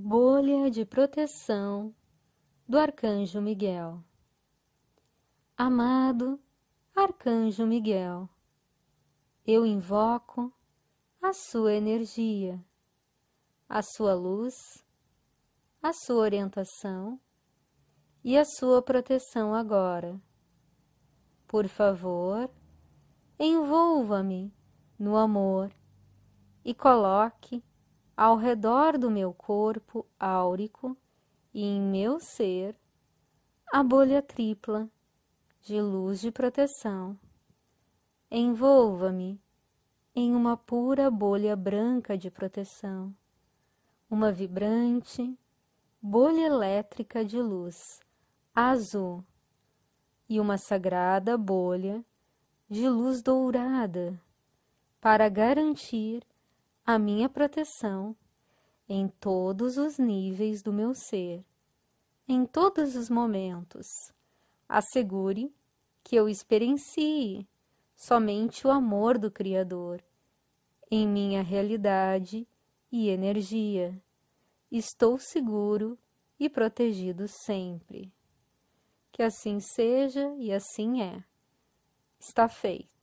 Bolha de proteção do Arcanjo Miguel. Amado Arcanjo Miguel, eu invoco a sua energia, a sua luz, a sua orientação e a sua proteção agora. Por favor, envolva-me no amor e coloque ao redor do meu corpo áurico e em meu ser a bolha tripla de luz de proteção. Envolva-me em uma pura bolha branca de proteção, uma vibrante bolha elétrica de luz azul e uma sagrada bolha de luz dourada para garantir a minha proteção em todos os níveis do meu ser, em todos os momentos. Assegure que eu experiencie somente o amor do Criador em minha realidade e energia. Estou seguro e protegido sempre. Que assim seja e assim é. Está feito.